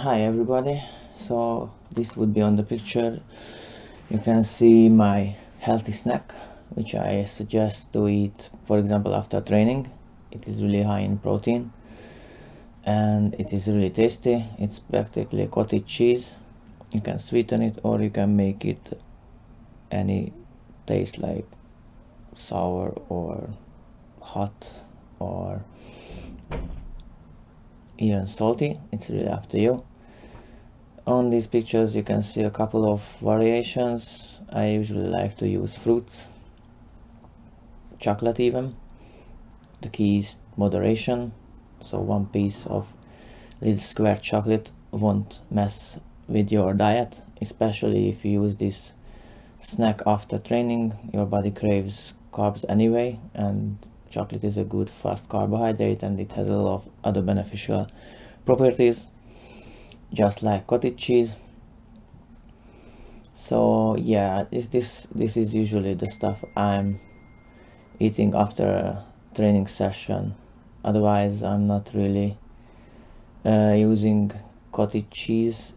hi everybody. So this would be on the picture. You can see my healthy snack which I suggest to eat for example after training. It is really high in protein and it is really tasty. It's practically cottage cheese. You can sweeten it or you can make it any taste like sour or hot or even salty. It's really up to you on these pictures you can see a couple of variations. I usually like to use fruits chocolate even. The key is moderation. So one piece of little square chocolate won't mess with your diet especially if you use this snack after training. Your body craves carbs anyway and chocolate is a good fast carbohydrate and it has a lot of other beneficial properties just like cottage cheese. So yeah this this this is usually the stuff i'm eating after a training session. Otherwise i'm not really uh, using cottage cheese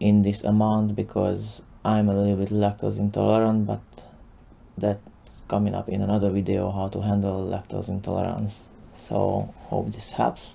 in this amount because i'm a little bit lactose intolerant but that's coming up in another video how to handle lactose intolerance. So hope this helps